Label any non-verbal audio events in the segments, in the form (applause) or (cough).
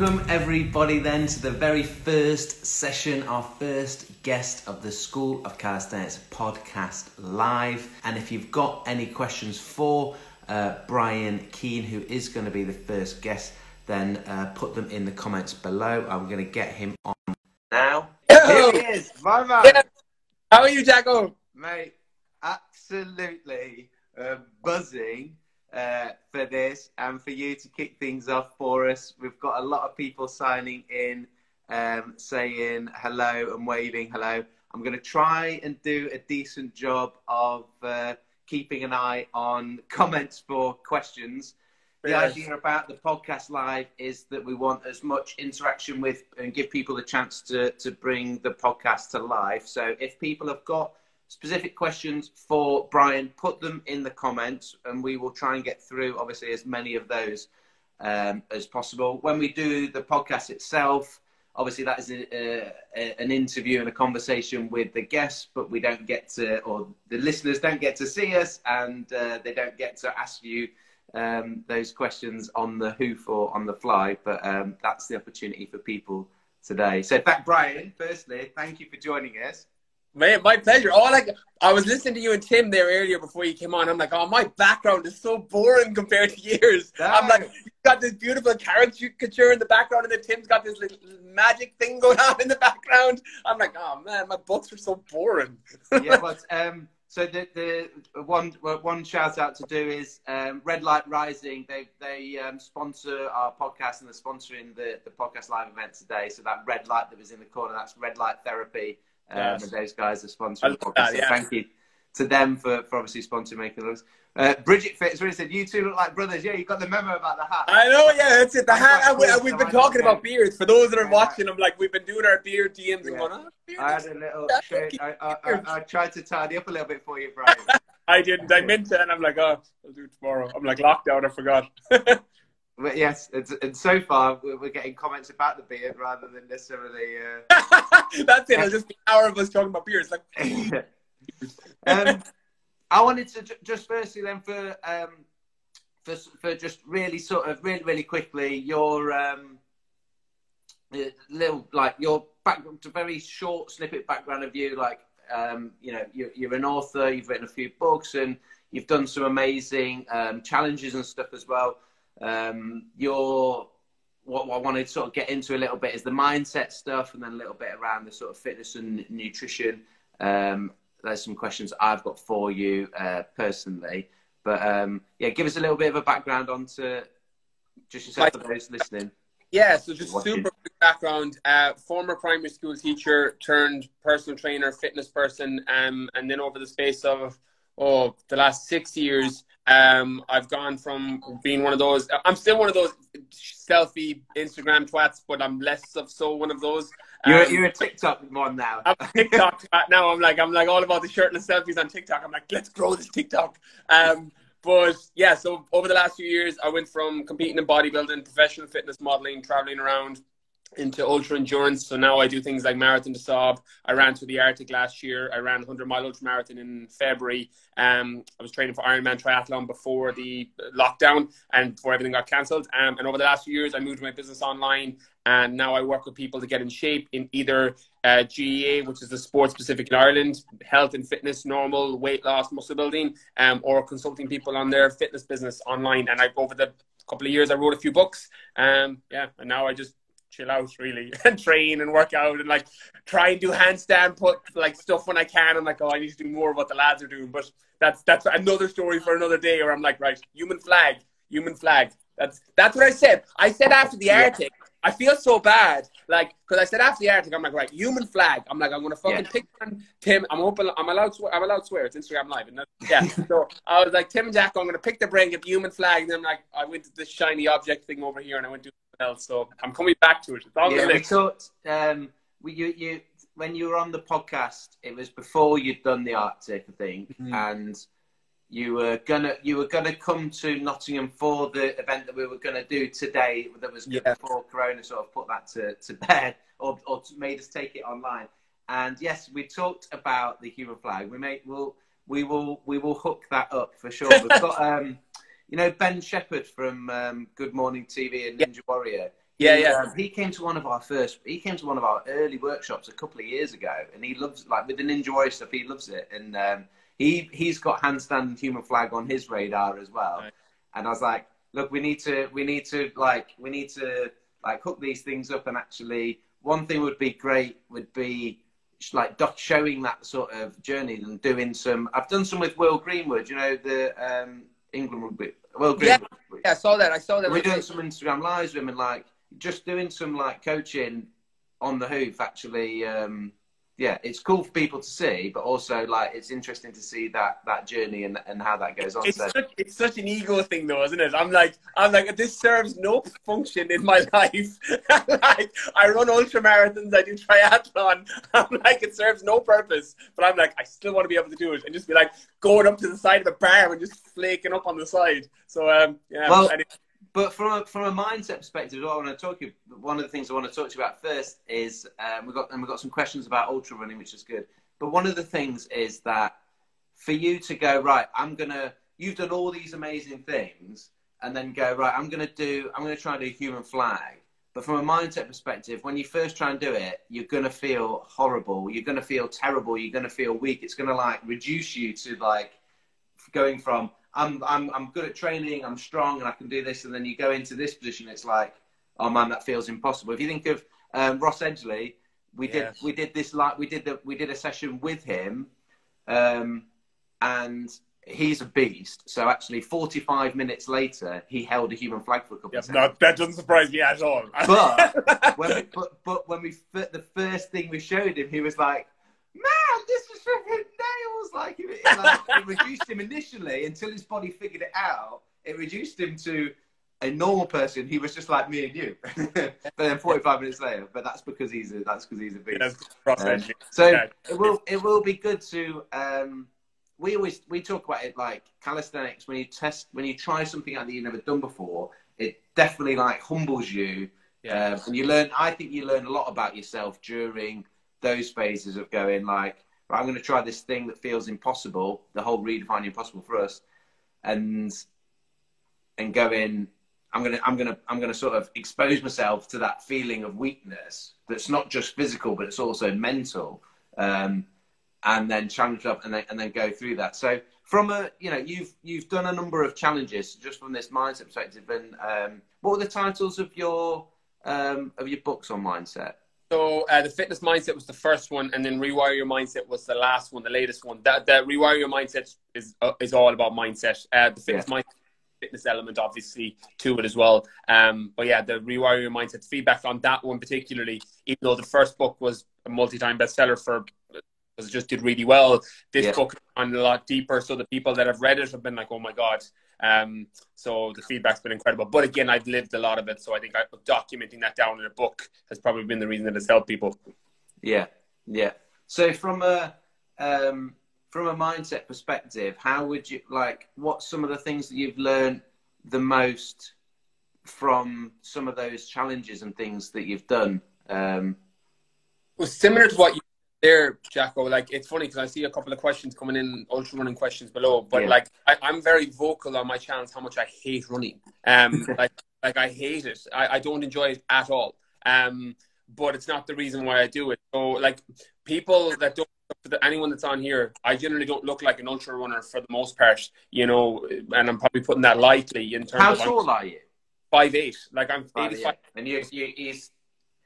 Welcome, everybody, then to the very first session, our first guest of the School of Calisthenics podcast live. And if you've got any questions for uh, Brian Keane, who is going to be the first guest, then uh, put them in the comments below. I'm going to get him on now. Here he is, my man. Yeah. How are you, Jacko? Mate, absolutely uh, buzzing uh, for this and for you to kick things off for us. We've got a lot of people signing in, um, saying hello and waving hello. I'm going to try and do a decent job of uh, keeping an eye on (laughs) comments for questions. The Yes. idea about the podcast live is that we want as much interaction with and give people the chance to, to bring the podcast to life. So if people have got specific questions for Brian, put them in the comments and we will try and get through, obviously, as many of those um, as possible. When we do the podcast itself, obviously, that is a, a, an interview and a conversation with the guests, but we don't get to, or the listeners don't get to see us and uh, they don't get to ask you um, those questions on the hoof or on the fly. But um, that's the opportunity for people today. So, thank Brian, firstly, thank you for joining us. Man, my pleasure. Oh, like I was listening to you and Tim there earlier before you came on. I'm like, oh, my background is so boring compared to yours. I'm like, you got this beautiful caricature in the background, and then Tim's got this little magic thing going on in the background. I'm like, oh man, my books are so boring. yeah, (laughs) but um, so the the one one shout out to do is um, Red Light Rising. They they um, sponsor our podcast and they're sponsoring the the podcast live event today. So that red light that was in the corner, that's Red Light Therapy. Um. And those guys are sponsoring love the podcast. that, So thank you to them for, for obviously sponsoring making those. Uh, Bridget Fitz really said, "You two look like brothers." Yeah, you got the memo about the hat. I know, yeah, that's it. The I hat, and we, and we've been I talking about beards. For those that are Yeah. watching, I'm like, we've been doing our beard DMs and Yeah. going, oh, beard I had a little. Yeah, Shade. I, I, I, I tried to tidy up a little bit for you, Brian. (laughs) I didn't. I meant to, and I'm like, oh, I'll do it tomorrow. I'm like, locked lockdown, I forgot. (laughs) But yes, it's, and so far we're, getting comments about the beard rather than necessarily. Uh... (laughs) That's it. It'll (laughs) just be an hour of us talking about beards. Like, (laughs) um, I wanted to ju- just firstly then for um, for for just really sort of really really quickly your um, little like your background, a very short snippet background of you. Like um, you know, you're, you're an author. You've written a few books and you've done some amazing um, challenges and stuff as well. Um, your what, what I wanted to sort of get into a little bit is the mindset stuff, and then a little bit around the sort of fitness and nutrition. Um, there's some questions I've got for you uh, personally, but um, yeah, give us a little bit of a background onto just yourself for those listening. yeah, so just Watching. super quick background. Uh, former primary school teacher turned personal trainer, fitness person, um, and then over the space of oh the last six years, um, I've gone from being one of those. I'm still one of those selfie Instagram twats, but I'm less of so one of those. You're, Um, you're a TikTok one now. I'm a TikTok twat now. I'm like I'm like all about the shirtless selfies on TikTok. I'm like, let's grow this TikTok. Um, but yeah, so over the last few years, I went from competing in bodybuilding, professional fitness modeling, traveling around into ultra endurance. So now I do things like Marathon des Sables. I ran to the Arctic last year. I ran 100 mile ultra marathon in February. Um, I was training for Ironman triathlon before the lockdown and before everything got cancelled. Um, and over the last few years, I moved my business online. And now I work with people to get in shape in either uh, GAA, which is the sport specific in Ireland, health and fitness, normal weight loss, muscle building, um, or consulting people on their fitness business online. And I, over the couple of years, I wrote a few books. Um, yeah, and now I just chill out really (laughs) and train and work out and like try and do handstand put like stuff when I can. I'm like, oh, I need to do more of what the lads are doing. But that's that's another story for another day. Where I'm like, right, human flag, human flag. That's that's what I said. I said after the. Arctic. I feel so bad, like, because I said after the Arctic, I'm like, right, human flag. I'm like, I'm gonna fucking Yeah. pick on Tim. I'm open. I'm allowed. To, I'm allowed to swear. It's Instagram live, and yeah. (laughs) so I was like, Tim and Jack, I'm gonna pick the brain, get the human flag, and then I'm like, I went to this shiny object thing over here, and I went to else. So I'm coming back to it. It's on yeah, the we talked. Um, we, you, you, when you were on the podcast, it was before you'd done the Arctic, I think, Mhm. and you were gonna you were gonna come to Nottingham for the event that we were gonna do today. That was Yeah. before Corona sort of put that to, to bed (laughs) or or made us take it online. And yes, we talked about the human flag. We may we'll we will we will hook that up for sure. We've got (laughs) um, you know Ben Shepherd from um, Good Morning TV and Yeah. Ninja Warrior. Yeah, he, yeah. um, he came to one of our first. He came to one of our early workshops a couple of years ago, and he loves like with the Ninja Warrior stuff. He loves it, and um, he he's got handstand and human flag on his radar as well. Right. And I was like, look, we need to we need to like we need to like hook these things up, and actually, one thing would be great would be like doc showing that sort of journey and doing some. I've done some with Will Greenwood, you know the um, England rugby. Will Yeah. Greenwood. Yeah, I saw that. I saw that. We're doing some Instagram lives with him and like just doing some like coaching on the hoof. Actually, um, yeah, it's cool for people to see, but also like it's interesting to see that that journey and and how that goes on. It's so such, it's such an ego thing, though, isn't it? I'm like, I'm like, this serves no function in my (laughs) life. like, I run ultra marathons, I do triathlon. (laughs) I'm like, it serves no purpose. But I'm like, I still want to be able to do it and just be like going up to the side of a bar and just flaking up on the side. So, um, yeah. Well, it- but from a, from a mindset perspective, what I want to talk you, one of the things I want to talk to you about first is um, we've got and we've got some questions about ultra running, which is good. But one of the things is that for you to go right, I'm gonna. You've done all these amazing things, and then go right. I'm gonna do. I'm gonna try and do human flag. But from a mindset perspective, when you first try and do it, you're gonna feel horrible. You're gonna feel terrible. You're gonna feel weak. It's gonna like reduce you to like going from I'm I'm I'm good at training, I'm strong, and I can do this, and then you go into this position, it's like, oh man, that feels impossible. If you think of um, Ross Edgley, we did we did this like we did the we did a session with him, um, and he's a beast. So actually, 45 minutes later, he held a human flag for a couple yeah, of seconds. no, that doesn't surprise me at all. But (laughs) when we, but but when we the first thing we showed him, he was like, "Man, this nails!" Like it, it, like, it reduced him initially until his body figured it out. It reduced him to a normal person. He was just like me and you. (laughs) but then 45 minutes later, but that's because he's a that's because he's a beast. Cross Um, so Yeah. it will it will be good to um, we always we talk about it like calisthenics when you test when you try something out that you've never done before it definitely like humbles you Yeah. um, and you learn I think you learn a lot about yourself during those phases of going like I'm going to try this thing that feels impossible the whole redefining impossible for us and and going I'm gonna I'm gonna I'm gonna sort of expose myself to that feeling of weakness that's not just physical but it's also mental um, and then challenge up and then and then go through that. So from a you know you've you've done a number of challenges just from this mindset perspective and um, what were the titles of your um, of your books on mindset So uh, the fitness mindset was the first one, and then rewire your mindset was the last one, the latest one. That that rewire your mindset is uh, is all about mindset. Uh, the fitness mindset, fitness element, obviously, to it as well. Um, but yeah, the rewire your mindset feedback on that one particularly, even though the first book was a multi-time bestseller for. Because it just did really well. This Yeah. book on a lot deeper, so the people that have read it have been like, "Oh my god!" Um, so the feedback's been incredible. But again, I've lived a lot of it, so I think I, documenting that down in a book has probably been the reason that it's helped people. Yeah, yeah. So from a um, from a mindset perspective, how would you like? What some of the things that you've learned the most from some of those challenges and things that you've done? Um, Well, similar to what you there, Jacko. Like it's funny because I see a couple of questions coming in, ultra running questions below. But Yeah. like I, I'm very vocal on my channels how much I hate running. Um, (laughs) like like I hate it. I, I don't enjoy it at all. Um, but it's not the reason why I do it. So like people that don't. Anyone that's on here, I generally don't look like an ultra runner for the most part, you know, and I'm probably putting that lightly in terms how of I'm tall are you? five eight, like I'm yeah. And you, you, he's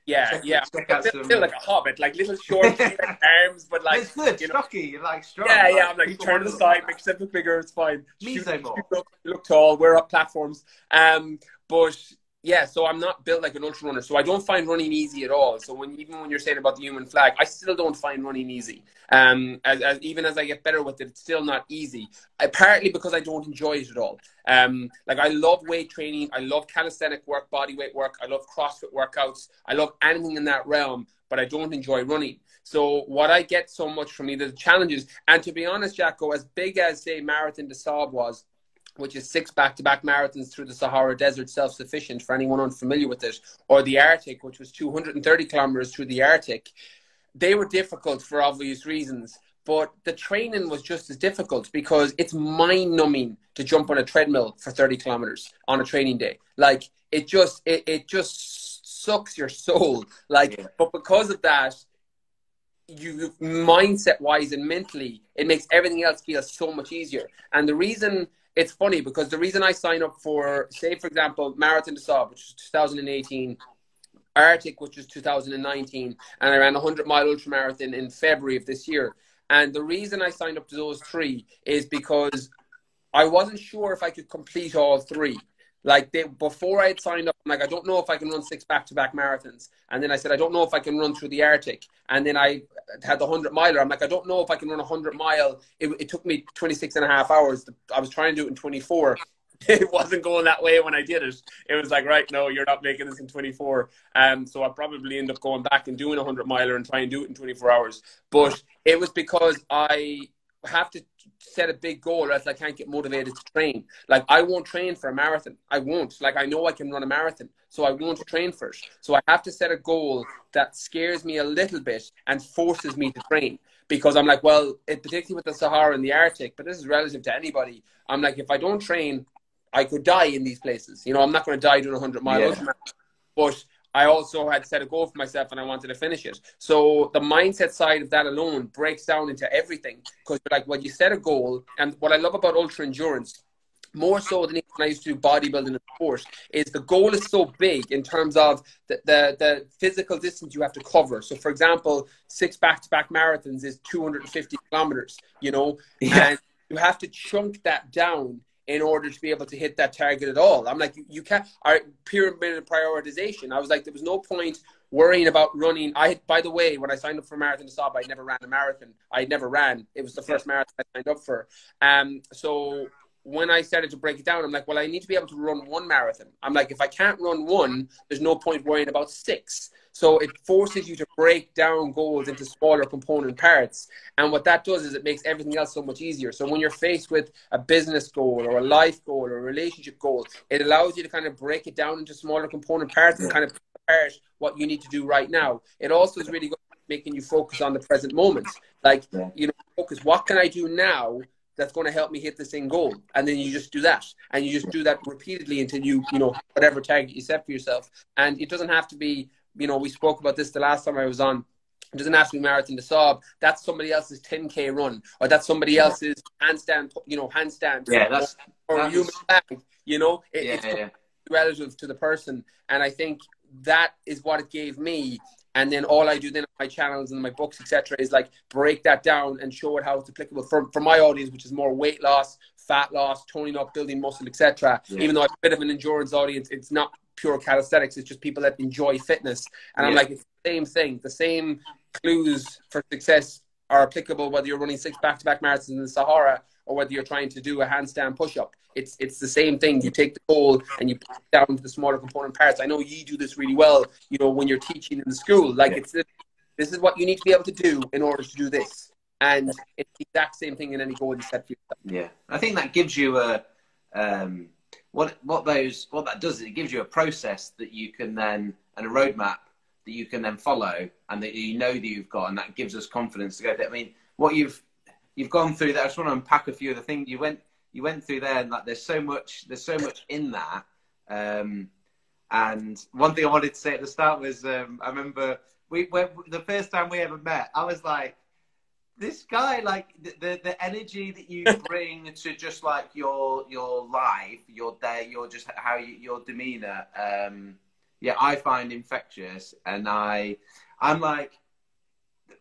Yeah, Check- yeah. check out still, some- still like a hobbit, like little short (laughs) arms, but like it's good, you know, stocky, like strong. yeah, yeah. I'm like people turn to the side, make yourself look bigger. It's fine. Mesomorph. Shoot- shoot Look, look tall. We're up platforms. Um, but yeah, so I'm not built like an ultra runner, so I don't find running easy at all. So when even when you're saying about the human flag, I still don't find running easy. Um, as, as even as I get better with it, it's still not easy. Partly because I don't enjoy it at all. Um, like I love weight training, I love calisthenic work, body weight work, I love CrossFit workouts, I love anything in that realm, but I don't enjoy running. So what I get so much from either the challenges, and to be honest, Jacko, as big as say Marathon des Sables was, which is six back-to-back marathons through the Sahara Desert, self-sufficient for anyone unfamiliar with it, or the Arctic, which was 230 kilometers through the Arctic. They were difficult for obvious reasons, but the training was just as difficult because it's mind-numbing to jump on a treadmill for 30 kilometers on a training day. Like it just, it, it just sucks your soul. Like, yeah. but because of that, you mindset wise and mentally, it makes everything else feel so much easier. And the reason it's funny because the reason I signed up for, say, for example, Marathon des Sables, which was 2018, Arctic, which was 2019, and I ran a 100 mile ultra marathon in February of this year. And the reason I signed up to those three is because I wasn't sure if I could complete all three. Like they, before I had signed up, I'm like, I don't know if I can run six back to back marathons. And then I said, I don't know if I can run through the Arctic. And then I had the 100 miler. I'm like, I don't know if I can run a 100 mile. It, it took me 26 and a half hours. I was trying to do it in 24. (laughs) it wasn't going that way when I did it. It was like, right, no, you're not making this in 24. Um, so I probably end up going back and doing a 100 miler and try and do it in 24 hours. But it was because I have to set a big goal or else I can't get motivated to train. Like I won't train for a marathon. I won't. Like I know I can run a marathon, so I won't train first. So I have to set a goal that scares me a little bit and forces me to train. Because I'm like, well, it, particularly with the Sahara and the Arctic, but this is relative to anybody. I'm like, if I don't train, I could die in these places. You know, I'm not going to die doing a 100 mile yeah. but I also had set a goal for myself and I wanted to finish it. So the mindset side of that alone breaks down into everything because like when you set a goal, and what I love about ultra endurance more so than when I used to do bodybuilding and sport, is the goal is so big in terms of the, the, the physical distance you have to cover. So, for example, six back to back marathons is 250 kilometers, you know, yeah. and you have to chunk that down in order to be able to hit that target at all. I'm like, you, you can't, our pyramid prioritization. I was like, there was no point worrying about running. I, by the way, when I signed up for Marathon des Sables, I never ran a marathon. I never ran. It was the first marathon I signed up for. Um, so when I started to break it down, I'm like, well, I need to be able to run one marathon. I'm like, if I can't run one, there's no point worrying about six. So it forces you to break down goals into smaller component parts. And what that does is it makes everything else so much easier. So when you're faced with a business goal or a life goal or a relationship goal, it allows you to kind of break it down into smaller component parts and kind of part what you need to do right now. It also is really good making you focus on the present moment. Like, you know, focus, what can I do now that's going to help me hit the same goal and then you just do that and you just do that repeatedly until you you know whatever target you set for yourself and it doesn't have to be you know, we spoke about this the last time I was on. It doesn't to be Marathon des Sables. That's somebody else's 10k run, or that's somebody else's handstand, you know, handstand. Yeah, that's or, or human flag. You know, it, yeah, it's yeah. relative to the person, and I think that is what it gave me. And then all I do then on my channels and my books, etc., is like break that down and show it how it's applicable for, for my audience, which is more weight loss, fat loss, toning up, building muscle, etc. Yeah. Even though I'm a bit of an endurance audience, it's not pure calisthenics. It's just people that enjoy fitness. And yeah. I'm like, it's the same thing. The same clues for success are applicable whether you're running six back-to-back marathons in the Sahara or whether you're trying to do a handstand push-up. It's it's the same thing. You take the goal and you put it down to the smaller component parts. I know you do this really well. You know when you're teaching in the school, like yeah. it's this, this is what you need to be able to do in order to do this. And it's the exact same thing in any goal you set for yourself. Yeah, I think that gives you a um, what what those what that does is it gives you a process that you can then and a roadmap that you can then follow and that you know that you've got and that gives us confidence to go there. I mean, what you've you've gone through there. I just want to unpack a few of the things you went you went through there and like there's so much there's so much in that. Um, and one thing I wanted to say at the start was um, I remember we when, the first time we ever met, I was like this guy like the, the, the energy that you (laughs) bring to just like your your life your day your just how you, your demeanor um yeah i find infectious and i i'm like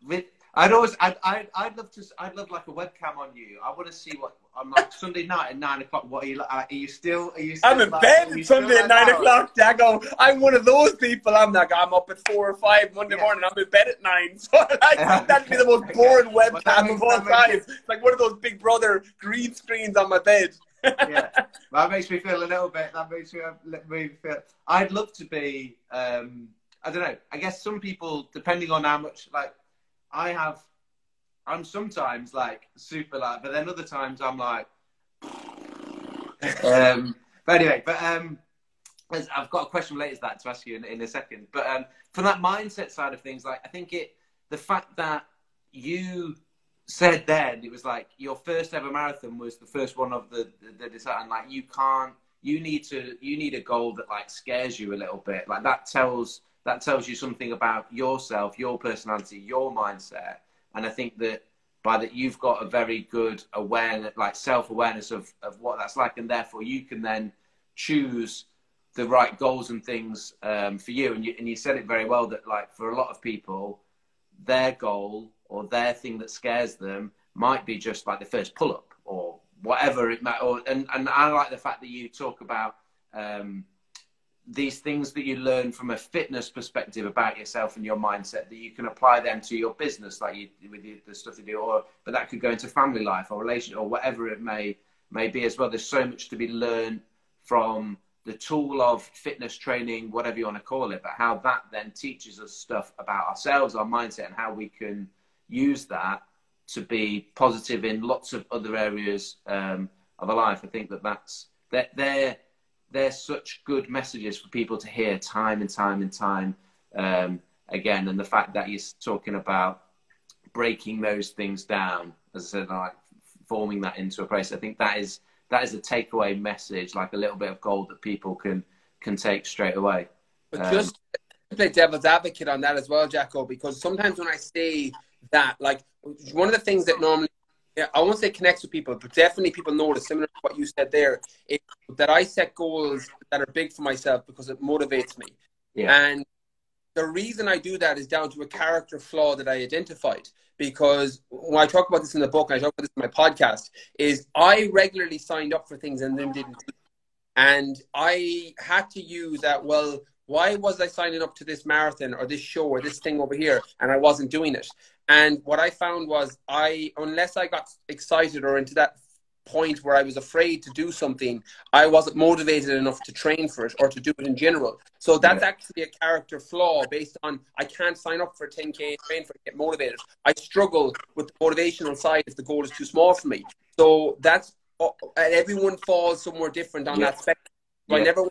with I'd always, I'd, I'd, I'd love to, I'd love like a webcam on you. I want to see what I'm like Sunday night at nine o'clock. What are you like? Are you still? Are you? Still, I'm in like, bed Sunday at nine o'clock. Dago, I'm one of those people. I'm like, I'm up at four or five Monday yeah. morning. I'm in bed at nine. (laughs) So like, that'd be the most (laughs) boring webcam of all time. It's like one of those Big Brother green screens on my bed. yeah, (laughs) that makes me feel a little bit. That makes me, me feel. I'd love to be. Um, I don't know. I guess some people, depending on how much like I have, I'm sometimes like super like, but then other times I'm like, (laughs) um, but anyway, but um, I've got a question related to that to ask you in, in a second. But um, from that mindset side of things, like I think it, the fact that you said then it was like your first ever marathon was the first one of the the, the and like you can't, you need to, you need a goal that like scares you a little bit. Like that tells that tells you something about yourself, your personality, your mindset. And I think that by that you've got a very good awareness, like self awareness of, of what that's like, and therefore you can then choose the right goals and things um, for you. And you and you said it very well that like for a lot of people, their goal or their thing that scares them might be just like the first pull up or whatever it might. Or and and I like the fact that you talk about. Um, these things that you learn from a fitness perspective about yourself and your mindset that you can apply them to your business, like you with the stuff you do, or but that could go into family life or relationship or whatever it may may be as well. There's so much to be learned from the tool of fitness training, whatever you want to call it, but how that then teaches us stuff about ourselves, our mindset, and how we can use that to be positive in lots of other areas um, of our life. I think that that's that they're they're such good messages for people to hear time and time and time um, again. And the fact that you're talking about breaking those things down, as I said, like forming that into a place, I think that is that is a takeaway message, like a little bit of gold that people can can take straight away. But um, just to play devil's advocate on that as well, Jacko, because sometimes when I say that, like one of the things that normally yeah, I won't say connects with people, but definitely people notice, similar to what you said there, is that I set goals that are big for myself because it motivates me. Yeah. And the reason I do that is down to a character flaw that I identified. Because when I talk about this in the book, and I talk about this in my podcast, is I regularly signed up for things and then didn't And I had to use that, well, why was I signing up to this marathon or this show or this thing over here and I wasn't doing it? And what I found was I, unless I got excited or into that point where I was afraid to do something, I wasn't motivated enough to train for it or to do it in general. So that's yeah. actually a character flaw based on I can't sign up for 10k train for get motivated. I struggle with the motivational side if the goal is too small for me. So that's uh, everyone falls somewhere different on yeah. that spectrum. So yeah. I never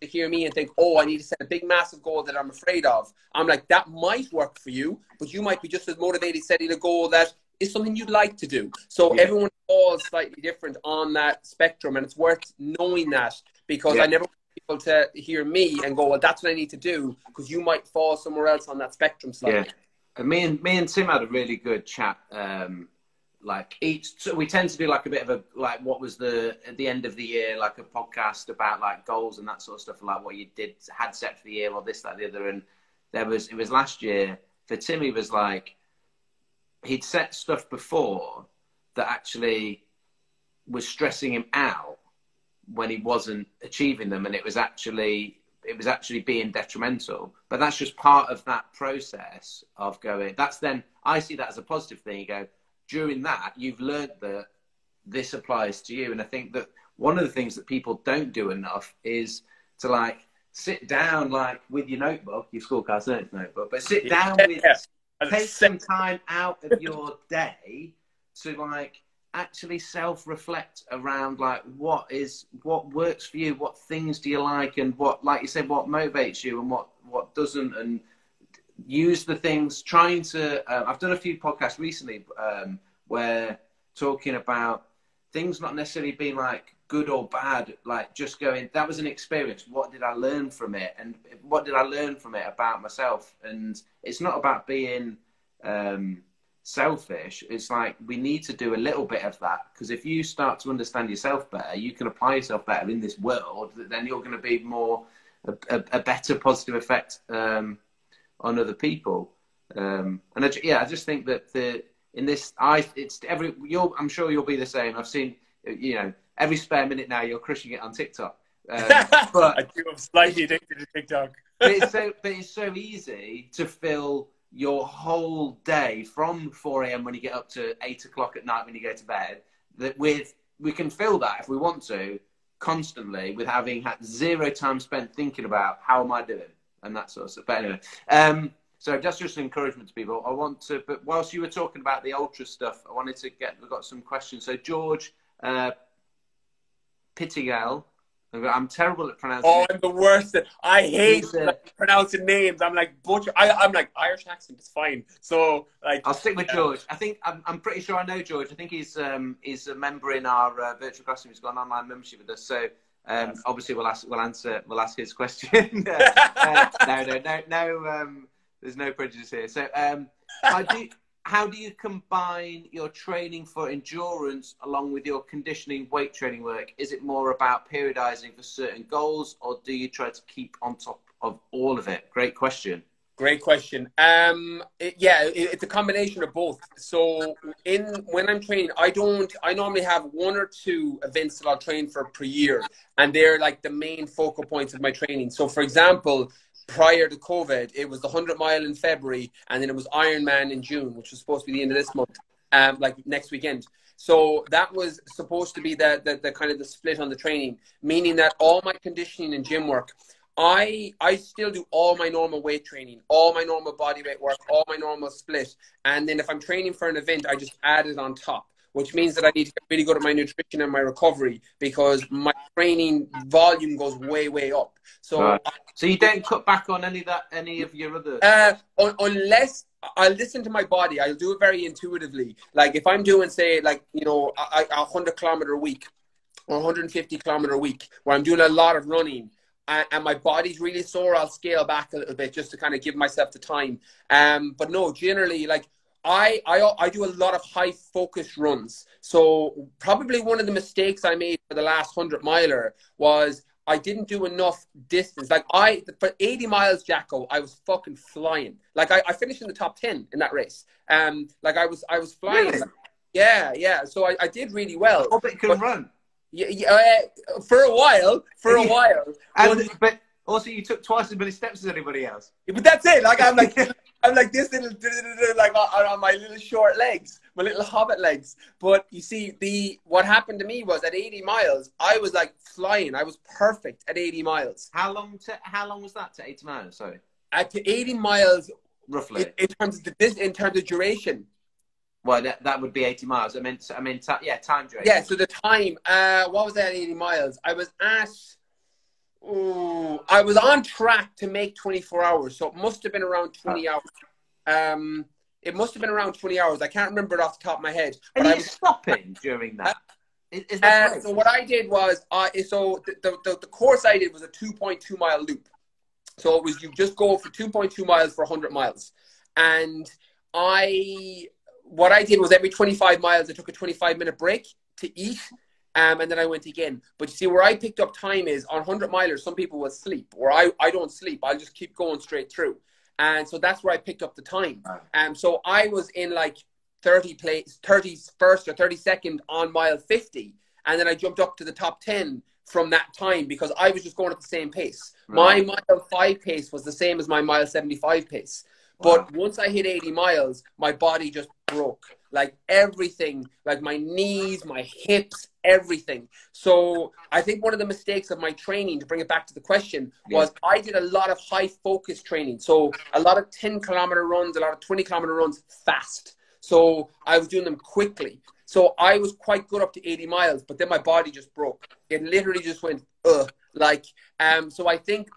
to hear me and think, oh, I need to set a big, massive goal that I'm afraid of. I'm like, that might work for you, but you might be just as motivated setting a goal that is something you'd like to do. So yeah. everyone falls slightly different on that spectrum, and it's worth knowing that because yeah. I never want people to hear me and go, well, that's what I need to do, because you might fall somewhere else on that spectrum slightly. Yeah. And me and me and Tim had a really good chat um, like each so we tend to do like a bit of a like what was the at the end of the year like a podcast about like goals and that sort of stuff like what you did had set for the year or this that the other. And there was it was last year for timmy was like he'd set stuff before that actually was stressing him out when he wasn't achieving them. And it was actually it was actually being detrimental. But that's just part of that process of going that's then i see that as a positive thing. You go during that, you've learned that this applies to you. And I think that one of the things that people don't do enough is to like sit down like with your notebook, your school card notebook, but sit down with take some time out of your day to like actually self-reflect around like what is what works for you what things do you like and what like you said what motivates you and what what doesn't and use the things trying to uh, i've done a few podcasts recently um, where talking about things not necessarily being like good or bad like just going that was an experience. What did i learn from it? And what did i learn from it about myself? And it's not about being um, selfish. It's like we need to do a little bit of that because if you start to understand yourself better you can apply yourself better in this world then you're going to be more a, a, a better positive effect um, on other people. Um, and I, yeah, I just think that the in this, I it's every. You'll, I'm sure you'll be the same. I've seen, you know, every spare minute now you're crushing it on TikTok. Um, (laughs) but I do. I'm slightly addicted to TikTok. (laughs) but it's so, (laughs) but it's so easy to fill your whole day from 4 a.m. when you get up to 8 o'clock at night when you go to bed. That with we can fill that if we want to constantly with having had zero time spent thinking about how am I doing and that sort of stuff. But anyway, um, so that's just an encouragement to people. I want to, but whilst you were talking about the ultra stuff, I wanted to get, we've got some questions. So George uh, Pittigel, I'm terrible at pronouncing. Oh, I'm the worst. I hate uh, pronouncing names. I'm like butcher. I, am like Irish accent is fine. So like, I'll stick with yeah. George. I think I'm, I'm pretty sure I know George. I think he's um, he's a member in our uh, virtual classroom. He's got an online membership with us. So Um, obviously, we'll ask, we'll answer, we'll ask his question. (laughs) uh, no, no, no, no. Um, there's no prejudice here. So, um, how do you, how do you combine your training for endurance along with your conditioning weight training work? Is it more about periodizing for certain goals, or do you try to keep on top of all of it? Great question. Great question. Um, it, yeah, it, it's a combination of both. So, in when I'm training, I don't. I normally have one or two events that I'll train for per year, and they're like the main focal points of my training. So, for example, prior to COVID, it was the 100 mile in February, and then it was Ironman in June, which was supposed to be the end of this month, um, like next weekend. So that was supposed to be the, the, the kind of the split on the training, meaning that all my conditioning and gym work, I I still do all my normal weight training, all my normal body weight work, all my normal split, and then if I'm training for an event, I just add it on top which means that I need to get really good at my nutrition and my recovery because my training volume goes way, way up. So, right. so you don't cut back on any of that, any of your other. Uh, unless I listen to my body, I'll do it very intuitively. Like if I'm doing, say, like you know, a, a hundred kilometer a week or 150 kilometer a week, where I'm doing a lot of running. And, and my body's really sore. I'll scale back a little bit just to kind of give myself the time. Um, but no, generally, like I, I I do a lot of high focus runs. So probably one of the mistakes I made for the last hundred miler was I didn't do enough distance. Like I for 80 miles, Jacko, I was fucking flying. Like I, I finished in the top 10 in that race. Um like I was I was flying. Really? Yeah, yeah. So I, I did really well. I hope it can but, run. Yeah, yeah uh, for a while. For a (laughs) while. And, but also you took twice as many steps as anybody else. But that's it. Like I'm like (laughs) I'm like this little like on, on my little short legs, my little hobbit legs. But you see, the what happened to me was at 80 miles, I was like flying. I was perfect at 80 miles. How long to how long was that to 80 miles? Sorry, at to 80 miles roughly in, in terms of the, this in terms of duration. Well, that, that would be 80 miles. I mean, I mean, yeah, time duration. Yeah. So the time, uh, what was that? 80 miles. I was at Ooh, I was on track to make 24 hours, so it must have been around 20 hours. Um, it must have been around 20 hours. I can't remember it off the top of my head. And you was... stopping during that? (laughs) Is, is that uh, so what I did was, uh, so the, the, the course I did was a 2.2 mile loop. So it was you just go for 2.2 miles for 100 miles. And I, what I did was every 25 miles, I took a 25 minute break to eat um, and then I went again. But you see, where I picked up time is on 100 milers, some people will sleep, or I, I don't sleep. I'll just keep going straight through. And so that's where I picked up the time. And um, so I was in like 30 place, 31st or 32nd on mile 50. And then I jumped up to the top 10 from that time because I was just going at the same pace. Right. My mile five pace was the same as my mile 75 pace. But wow. once I hit 80 miles, my body just broke. Like everything, like my knees, my hips, everything. So I think one of the mistakes of my training, to bring it back to the question, was. I did a lot of high focus training. So a lot of 10 kilometer runs, a lot of 20 kilometer runs fast. So I was doing them quickly. So I was quite good up to 80 miles, but then my body just broke. It literally just went, ugh. Like, um, so I think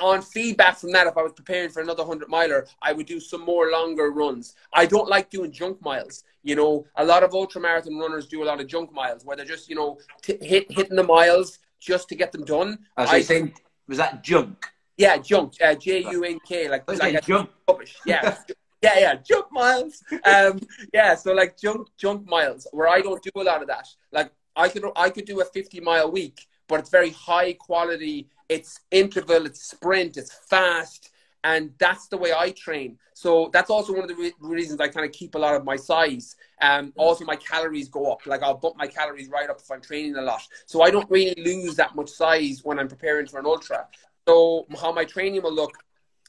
on feedback from that, if I was preparing for another 100 miler, I would do some more longer runs. I don't like doing junk miles. You know, a lot of ultramarathon runners do a lot of junk miles where they're just, you know, t- hit, hitting the miles just to get them done. Oh, so I think, was that junk? Yeah, junk. Uh, J U N K. Like, like junk. Rubbish. Yeah. (laughs) yeah, yeah, junk miles. Um, yeah, so like junk, junk miles, where I don't do a lot of that. Like I could, I could do a fifty mile week, but it's very high quality it's interval, it's sprint, it's fast, and that's the way I train. So that's also one of the re- reasons I kind of keep a lot of my size. Um, also, my calories go up. Like I'll bump my calories right up if I'm training a lot. So I don't really lose that much size when I'm preparing for an ultra. So how my training will look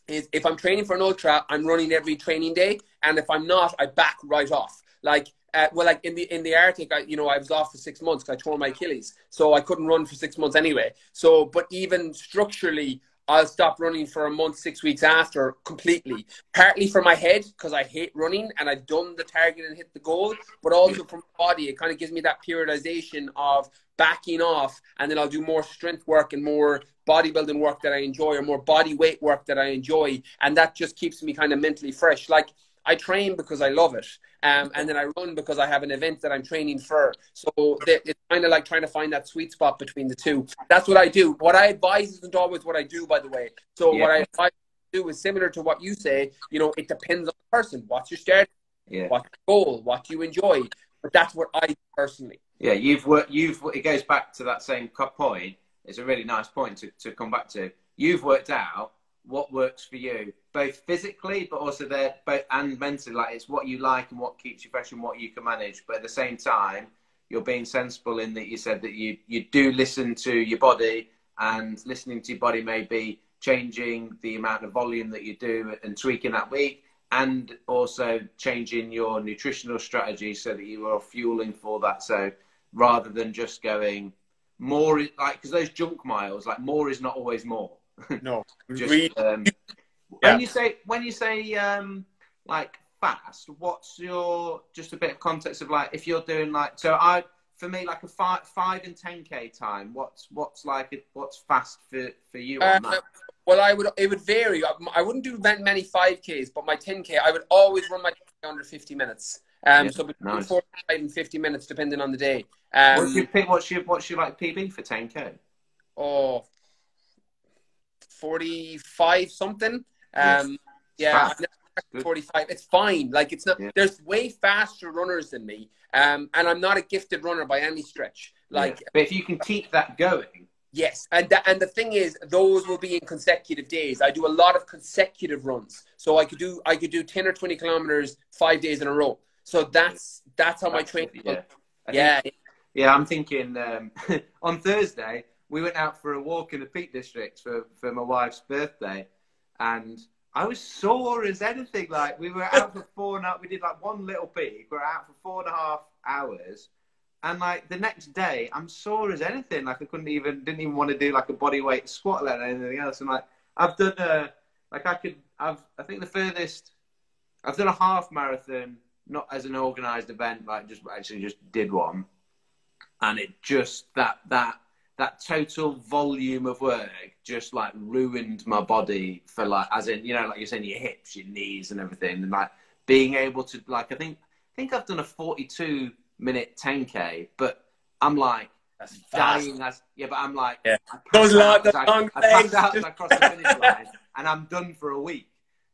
is if I'm training for an ultra, I'm running every training day, and if I'm not, I back right off. Like uh, well, like in the in the Arctic, I, you know, I was off for six months because I tore my Achilles, so I couldn't run for six months anyway. So, but even structurally, I'll stop running for a month, six weeks after completely. Partly for my head because I hate running and I've done the target and hit the goal, but also for my body, it kind of gives me that periodization of backing off, and then I'll do more strength work and more bodybuilding work that I enjoy, or more body weight work that I enjoy, and that just keeps me kind of mentally fresh. Like I train because I love it, um, and then I run because I have an event that I'm training for. So it's kind of like trying to find that sweet spot between the two. That's what I do. What I advise isn't always what I do, by the way. So yeah. what I advise do is similar to what you say. You know, it depends on the person. What's your start? Yeah. What's your goal? What do you enjoy? But that's what I personally. Yeah, you've worked. You've. It goes back to that same point. It's a really nice point to, to come back to. You've worked out what works for you, both physically, but also there, both and mentally. Like it's what you like and what keeps you fresh and what you can manage. But at the same time, you're being sensible in that you said that you you do listen to your body, and listening to your body may be changing the amount of volume that you do and tweaking that week, and also changing your nutritional strategy so that you are fueling for that. So rather than just going more, like because those junk miles, like more is not always more. No, (laughs) just, um, yeah. when you say when you say um, like fast, what's your just a bit of context of like if you're doing like so I for me like a five five and ten k time. What's what's like what's fast for for you on uh, that? Well, I would it would vary. I wouldn't do that many five ks, but my ten k I would always run my under fifty minutes. Um, yeah, so between nice. 45 and 50 minutes, depending on the day. Um, what's your what's your what's your like PB for 10k? Oh, 45 something. Um, yeah, 45. It's fine. Like it's not. Yeah. There's way faster runners than me, um, and I'm not a gifted runner by any stretch. Like, yeah. but if you can keep that going. Yes, and the, and the thing is, those will be in consecutive days. I do a lot of consecutive runs, so I could do I could do ten or twenty kilometers five days in a row. So that's that's how my training. Yeah, yeah. Think, yeah. I'm thinking um, (laughs) on Thursday we went out for a walk in the Peak District for, for my wife's birthday, and I was sore as anything. Like we were out for (laughs) four and a, we did like one little peak. We are out for four and a half hours, and like the next day, I'm sore as anything. Like I couldn't even didn't even want to do like a body weight squat or anything else. And like I've done a like I could I've I think the furthest I've done a half marathon, not as an organised event, like just actually just did one, and it just that that that total volume of work just like ruined my body for like as in you know like you're saying your hips your knees and everything and like being able to like i think i think i've done a 42 minute 10k but i'm like that's dying as yeah but i'm like yeah. those long, the long I, I pass out across the (laughs) finish line and i'm done for a week.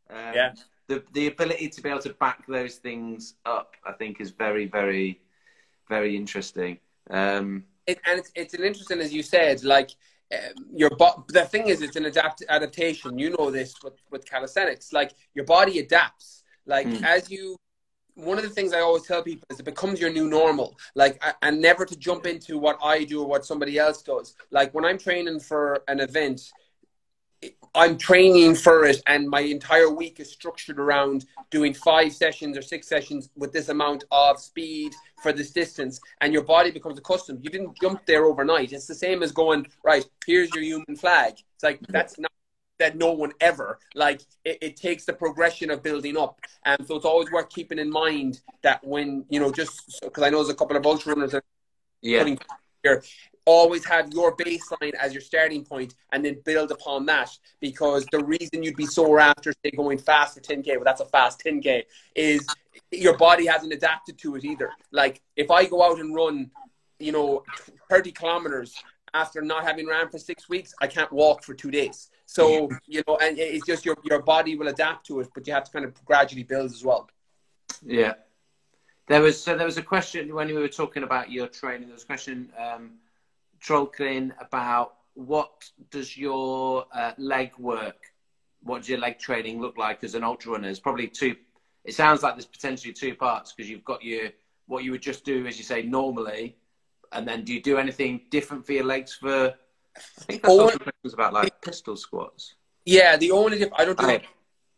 Um, yeah. the the ability to be able to back those things up i think is very very very interesting. Um it, and it's, it's an interesting, as you said, like um, your bo- the thing is, it's an adapt adaptation. You know this with, with calisthenics. Like your body adapts. Like mm. as you, one of the things I always tell people is it becomes your new normal. Like and never to jump into what I do or what somebody else does. Like when I'm training for an event, I'm training for it, and my entire week is structured around doing five sessions or six sessions with this amount of speed for this distance, and your body becomes accustomed. You didn't jump there overnight. It's the same as going right. Here's your human flag. It's like mm-hmm. that's not that no one ever like it, it takes the progression of building up and so it's always worth keeping in mind that when you know just because i know there's a couple of ultra runners that yeah. here always have your baseline as your starting point and then build upon that because the reason you'd be sore after say going fast for 10k well that's a fast 10k is your body hasn't adapted to it either. Like if i go out and run you know 30 kilometers after not having ran for six weeks i can't walk for two days. So you know and it's just your, your body will adapt to it but you have to kind of gradually build as well. Yeah. There was so there was a question when we were talking about your training there was a question um, Trollkin about what does your uh, leg work, what does your leg training look like as an ultra runner? There's probably two. It sounds like there's potentially two parts because you've got your what you would just do, as you say, normally, and then do you do anything different for your legs for? I think that's only, questions about like pistol squats. Yeah, the only diff- I don't do. Okay.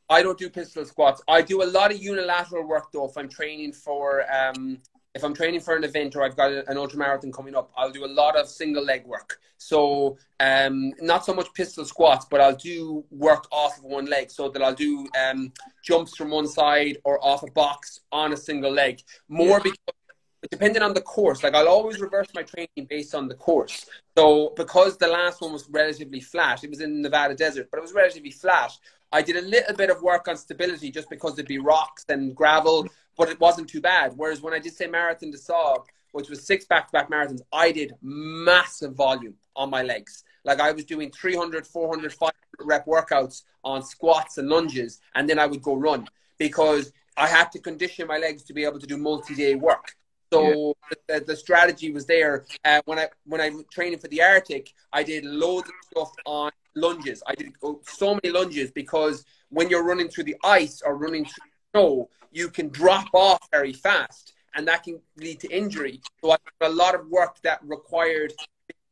I don't do pistol squats. I do a lot of unilateral work though. If I'm training for um, if I'm training for an event or I've got an ultra marathon coming up, I'll do a lot of single leg work. So um, not so much pistol squats, but I'll do work off of one leg. So that I'll do um, jumps from one side or off a box on a single leg. More because depending on the course, like I'll always reverse my training based on the course. So because the last one was relatively flat, it was in Nevada desert, but it was relatively flat. I did a little bit of work on stability just because there'd be rocks and gravel, but it wasn't too bad. Whereas when I did say Marathon des Sables, which was six back-to-back marathons, I did massive volume on my legs. Like I was doing 300, 400, 500 rep workouts on squats and lunges, and then I would go run because I had to condition my legs to be able to do multi-day work. So yeah. the, the, strategy was there. Uh, when I when I was training for the Arctic, I did loads of stuff on lunges. I did so many lunges because when you're running through the ice or running through snow, you can drop off very fast, and that can lead to injury. So I did a lot of work that required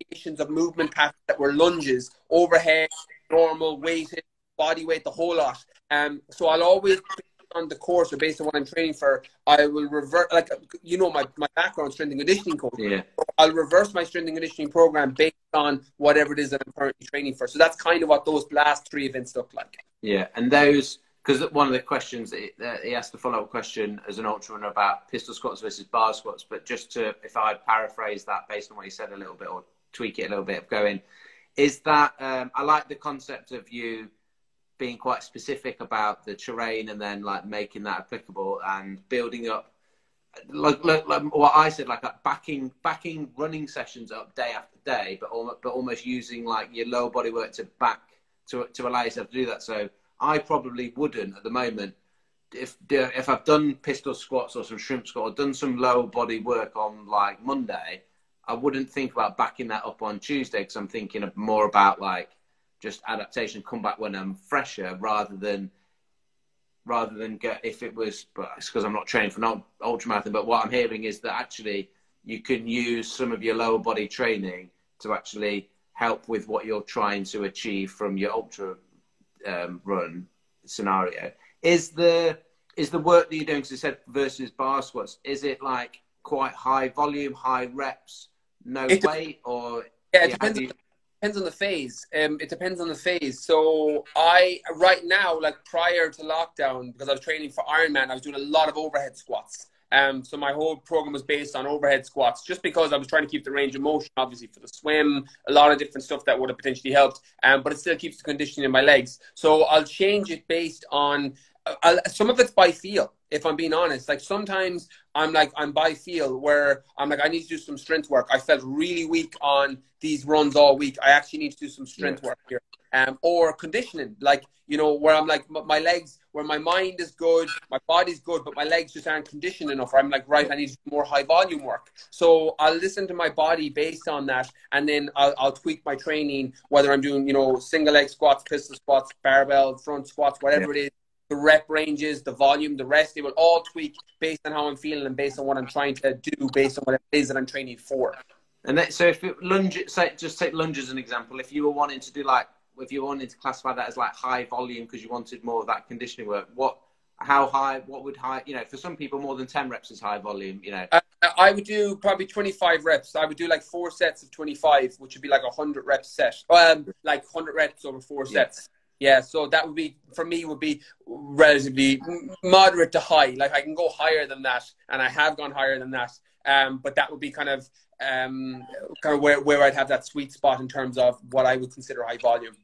variations of movement patterns that were lunges, overhead, normal, weighted, body weight, the whole lot. Um, so I'll always on the course or based on what I'm training for, I will revert like you know my, my background strength and conditioning coach. Yeah. I'll reverse my strength and conditioning program based on whatever it is that I'm currently training for. So that's kind of what those last three events look like. Yeah, and those because one of the questions uh, he asked a follow up question as an ultra runner about pistol squats versus bar squats, but just to if I paraphrase that based on what he said a little bit or tweak it a little bit of going, is that um, I like the concept of you being quite specific about the terrain and then like making that applicable and building up like, like, like what I said, like backing backing running sessions up day after day, but almost, but almost using like your lower body work to back to to allow yourself to do that. So I probably wouldn't at the moment. If if I've done pistol squats or some shrimp squat or done some lower body work on like Monday, I wouldn't think about backing that up on Tuesday because I'm thinking more about like just adaptation, come back when I'm fresher rather than rather than get if it was but it's because I'm not training for not ultramarathon but what I'm hearing is that actually you can use some of your lower body training to actually help with what you're trying to achieve from your ultra um, run scenario is the is the work that you're doing because you said versus bar squats is it like quite high volume high reps no it weight or yeah, it yeah, depends, you... on, depends on the phase. Um, it depends on the phase. So I right now, like prior to lockdown, because I was training for Ironman, I was doing a lot of overhead squats. Um, so my whole program was based on overhead squats, just because I was trying to keep the range of motion, obviously for the swim, a lot of different stuff that would have potentially helped. Um, but it still keeps the conditioning in my legs. So I'll change it based on I'll, some of it's by feel if i'm being honest like sometimes i'm like i'm by feel where i'm like i need to do some strength work. I felt really weak on these runs all week. I actually need to do some strength yeah. work here um, or conditioning like you know where i'm like my legs where my mind is good my body's good but my legs just aren't conditioned enough. I'm like right i need more high volume work. So i'll listen to my body based on that and then i'll, I'll tweak my training whether i'm doing you know single leg squats pistol squats barbell front squats whatever yeah. it is the rep ranges, the volume, the rest, they will all tweak based on how I'm feeling and based on what I'm trying to do, based on what it is that I'm training for. And that, so if it, lunge, say, just take lunge as an example. If you were wanting to do like, if you wanted to classify that as like high volume because you wanted more of that conditioning work, what, how high, what would high, you know, for some people more than 10 reps is high volume, you know? Uh, I would do probably 25 reps. I would do like four sets of 25, which would be like a 100 reps set. Um, like 100 reps over four yeah. sets. Yeah, so that would be for me would be relatively moderate to high. Like I can go higher than that, and I have gone higher than that. Um, but that would be kind of um, kind of where, where I'd have that sweet spot in terms of what I would consider high volume.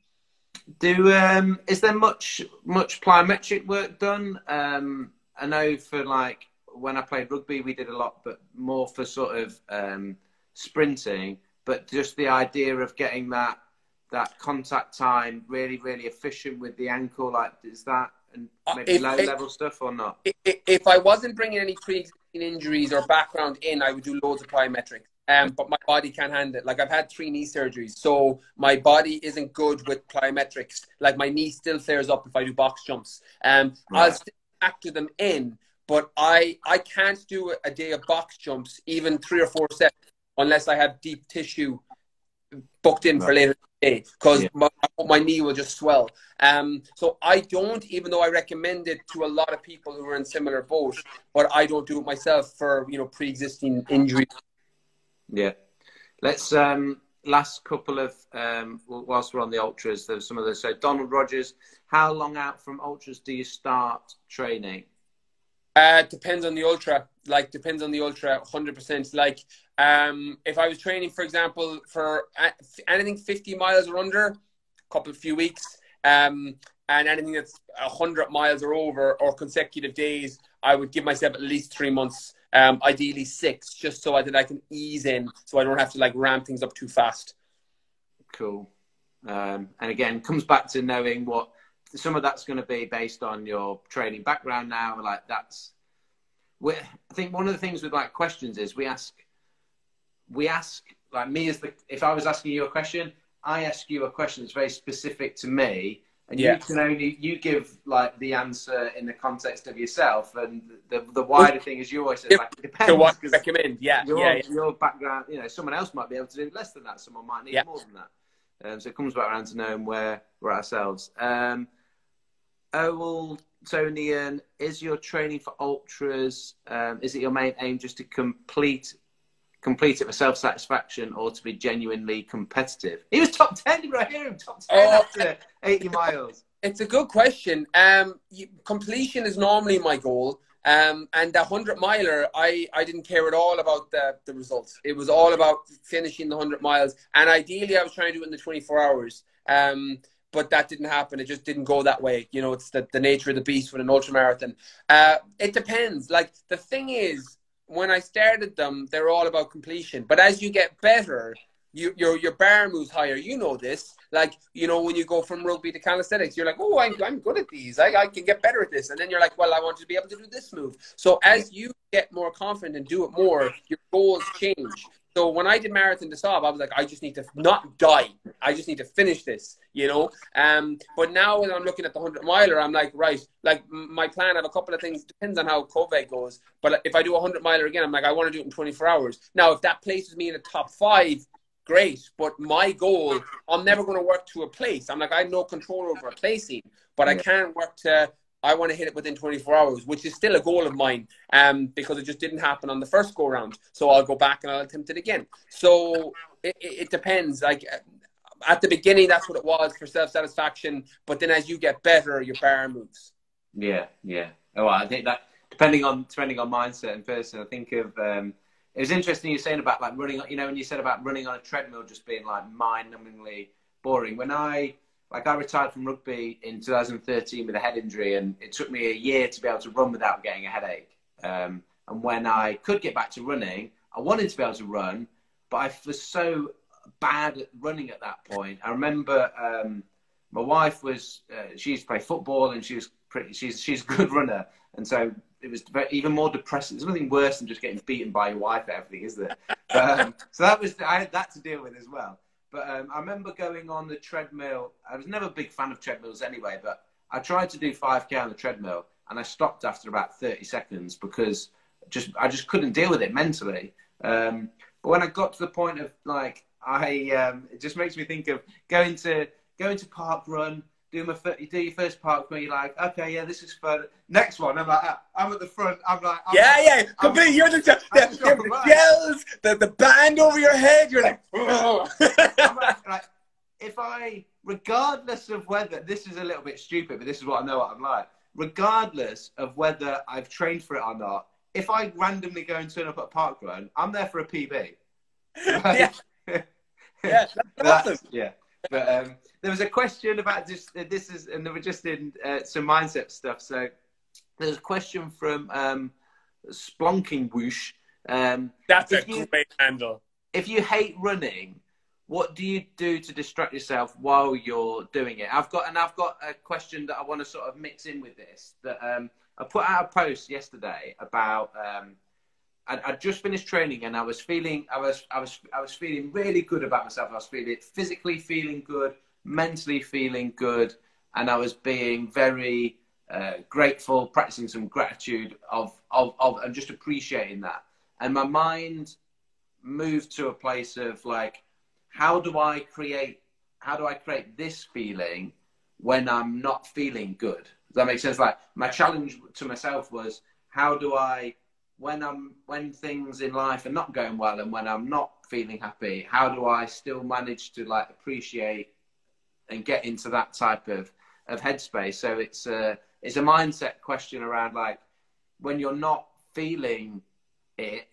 Do um, is there much much plyometric work done? Um, I know for like when I played rugby, we did a lot, but more for sort of um, sprinting. But just the idea of getting that that contact time really, really efficient with the ankle? Like, is that and uh, maybe if, low if, level stuff or not? If, if I wasn't bringing any pre-existing injuries or background in, I would do loads of plyometrics. Um, but my body can't handle it. Like I've had three knee surgeries, so my body isn't good with plyometrics. Like my knee still flares up if I do box jumps. Um, right. I'll still factor them in, but I I can't do a day of box jumps, even three or four sets, unless I have deep tissue booked in right. for later because yeah. my, my, knee will just swell. Um, so I don't, even though I recommend it to a lot of people who are in similar boat, but I don't do it myself for you know pre-existing injuries. Yeah, let's um, last couple of um, whilst we're on the ultras. There's some of those. So Donald Rogers, how long out from ultras do you start training? Uh, depends on the ultra. Like depends on the ultra, hundred percent. Like um, if I was training, for example, for anything fifty miles or under, a couple of few weeks. Um, and anything that's 100 miles or over or consecutive days, I would give myself at least three months, um, ideally six, just so that I can ease in so I don't have to like ramp things up too fast. Cool. Um, and again, comes back to knowing what some of that's going to be based on your training background now. Like that's, I think one of the things with like questions is we ask, we ask like me as the if I was asking you a question, I ask you a question that's very specific to me, and yeah. you can only you give like the answer in the context of yourself, and the the wider thing is you always say like it depends. So what recommend? Yeah, your, yeah, yeah, your background. You know, someone else might be able to do less than that. Someone might need yeah. more than that. Um, so it comes back around to knowing where we're ourselves. Um, Owl Tonian, is your training for ultras? Um, is it your main aim just to complete complete it for self satisfaction or to be genuinely competitive? He was top ten. Right here, top ten oh, after eighty miles. It's a good question. Um, you, completion is normally my goal. Um, and the 100 miler, I, I didn't care at all about the, the results. It was all about finishing the 100 miles. And ideally, I was trying to do it in the 24 hours. Um, but that didn't happen. It just didn't go that way. You know, it's the, the nature of the beast with an ultramarathon. Uh, it depends. Like, the thing is, when I started them, they're all about completion. But as you get better, you, your your bar moves higher. You know this. Like you know when you go from rugby to calisthenics, you're like, oh, I'm I'm good at these. I I can get better at this. And then you're like, well, I want to be able to do this move. So as you get more confident and do it more, your goals change. So when I did Marathon des Sables, I was like, I just need to not die. I just need to finish this, you know. Um, but now when I'm looking at the hundred miler, I'm like, right, like my plan. I have a couple of things. Depends on how COVID goes. But if I do a hundred miler again, I'm like, I want to do it in 24 hours. Now, if that places me in the top five, great. But my goal, I'm never going to work to a place. I'm like, I have no control over a placing, but I can work to I want to hit it within 24 hours, which is still a goal of mine um, because it just didn't happen on the first go round. So I'll go back and I'll attempt it again. So it, it depends. Like at the beginning, that's what it was for self satisfaction. But then as you get better, your bar moves. Yeah, yeah. Oh, I think that depending on depending on mindset and person, I think of. Um, it was interesting you saying about like running. You know, when you said about running on a treadmill just being like mind-numbingly boring. When I like I retired from rugby in 2013 with a head injury, and it took me a year to be able to run without getting a headache. Um, and when I could get back to running, I wanted to be able to run, but I was so bad at running at that point. I remember um, my wife was uh, she used to play football, and she was pretty. She's she's a good runner, and so it was even more depressing. There's nothing worse than just getting beaten by your wife at everything, is there? (laughs) um, so that was I had that to deal with as well. But um, I remember going on the treadmill. I was never a big fan of treadmills anyway, but I tried to do 5k on the treadmill and I stopped after about 30 seconds because just I just couldn't deal with it mentally. Um, but when I got to the point of like I, um, it just makes me think of going to going to park run do my you do your first part where you're like, okay, yeah, this is fun. Next one, I'm like, ah, I'm at the front. I'm like, I'm yeah, yeah, completely. You're the, the, the yells, the the band over your head. You're like, (laughs) like, (laughs) like, if I, regardless of whether this is a little bit stupid, but this is what I know what I'm like. Regardless of whether I've trained for it or not, if I randomly go and turn up at park run, I'm there for a PB. (laughs) Like, yeah, yeah, that's awesome. yeah. But um, there was a question about just uh, this is, and they were just in uh, some mindset stuff. So there's a question from um, Splunking Whoosh. Um, That's a you, great handle. If you hate running, what do you do to distract yourself while you're doing it? I've got and I've got a question that I want to sort of mix in with this. That um, I put out a post yesterday about. Um, I, I just finished training and I was feeling I was I was I was feeling really good about myself. I was feeling physically feeling good, mentally feeling good, and I was being very uh, grateful, practicing some gratitude of, of, of, and just appreciating that. And my mind moved to a place of like, how do I create, how do I create this feeling when I'm not feeling good? Does that make sense? Like my challenge to myself was, how do I, when I'm, when things in life are not going well and when I'm not feeling happy, how do I still manage to like appreciate and get into that type of of headspace. So it's a it's a mindset question around like when you're not feeling it,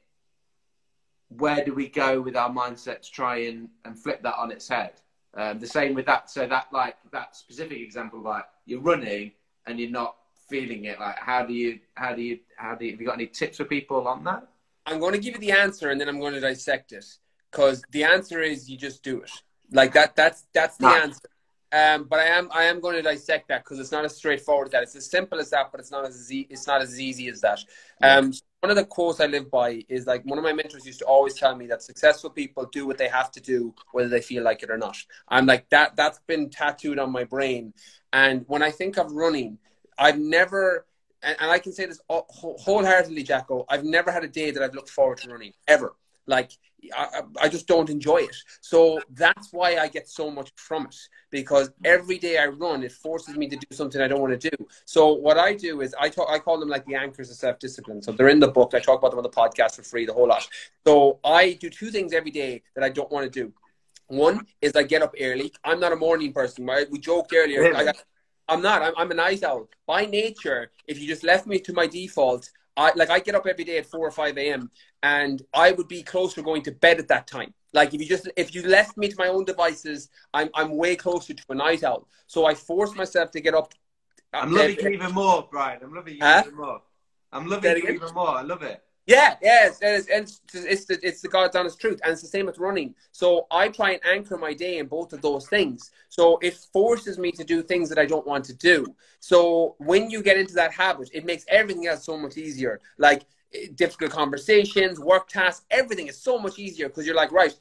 where do we go with our mindset to try and, and flip that on its head? Um, the same with that. So that like that specific example, like you're running and you're not feeling it. Like how do you how do you how do you, have you got any tips for people on that? I'm going to give you the answer and then I'm going to dissect it because the answer is you just do it. Like that. That's that's the Nice. answer. Um, but I am I am going to dissect that because it's not as straightforward as that. It's as simple as that, but it's not as e- it's not as easy as that. Um, one of the quotes I live by is like one of my mentors used to always tell me that successful people do what they have to do whether they feel like it or not. I'm like that. That's been tattooed on my brain. And when I think of running, I've never and, and I can say this wholeheartedly, Jacko. I've never had a day that I've looked forward to running ever. Like I, I just don't enjoy it. So that's why I get so much from it because every day I run, it forces me to do something I don't want to do. So what I do is I talk, I call them like the anchors of self discipline. So they're in the book. I talk about them on the podcast for free, the whole lot. So I do two things every day that I don't want to do. One is I get up early. I'm not a morning person. Right? We joked earlier. I got, I'm not. I'm, I'm a night owl by nature. If you just left me to my default, I like I get up every day at four or five a.m. and I would be closer going to bed at that time. Like if you just if you left me to my own devices, I'm I'm way closer to a night owl. So I force myself to get up. I'm loving you even more, Brian. I'm loving you Huh? even more. I'm loving you even more. I love it. Yeah, yes, it is. And it's, it's the it's the God's honest truth, and it's the same with running. So I try and anchor my day in both of those things. So it forces me to do things that I don't want to do. So when you get into that habit, it makes everything else so much easier. Like eh, difficult conversations, work tasks, everything is so much easier because you're like, right,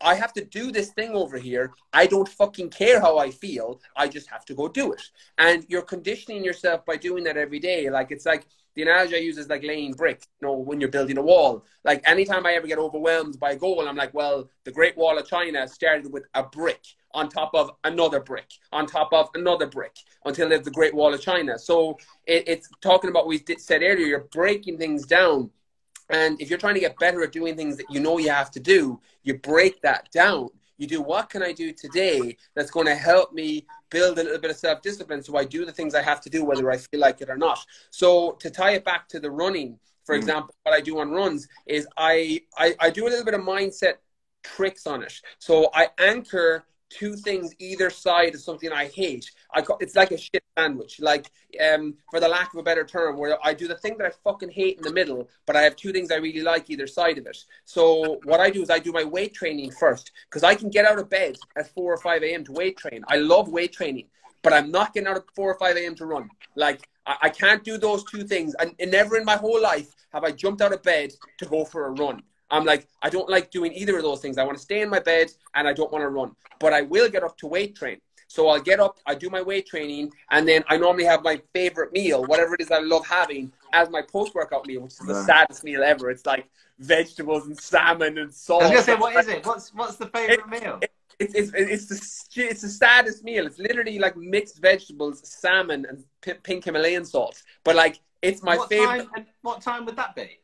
I have to do this thing over here. I don't fucking care how I feel. I just have to go do it. And you're conditioning yourself by doing that every day. Like it's like the analogy I use is like laying bricks, you know, when you're building a wall. Like anytime I ever get overwhelmed by a goal, I'm like, well, the Great Wall of China started with a brick on top of another brick, on top of another brick, until there's the Great Wall of China. So it, it's talking about what we said earlier, you're breaking things down. And if you're trying to get better at doing things that you know you have to do, you break that down. You do what can I do today that's going to help me build a little bit of self discipline so I do the things I have to do, whether I feel like it or not. So to tie it back to the running, for Mm. example, what I do on runs is I, I, I do a little bit of mindset tricks on it. So I anchor two things either side of something I hate. I call, it's like a shit sandwich, like um, for the lack of a better term, where I do the thing that I fucking hate in the middle, but I have two things I really like either side of it. So what I do is I do my weight training first because I can get out of bed at four or five a.m. to weight train. I love weight training, but I'm not getting out at four or five a.m. to run. Like I, I can't do those two things, and, and never in my whole life have I jumped out of bed to go for a run. I'm like, I don't like doing either of those things. I want to stay in my bed and I don't want to run, but I will get up to weight train. So I'll get up, I do my weight training, and then I normally have my favorite meal, whatever it is I love having, as my post workout meal, which is the saddest meal ever. It's like vegetables and salmon and salt. I was gonna say, what is it? What's what's the favorite meal? It's, it's, it's, the, it's the saddest meal. It's literally like mixed vegetables, salmon, and p- pink Himalayan salt. But like, it's my what favorite. Time, and what time would that be?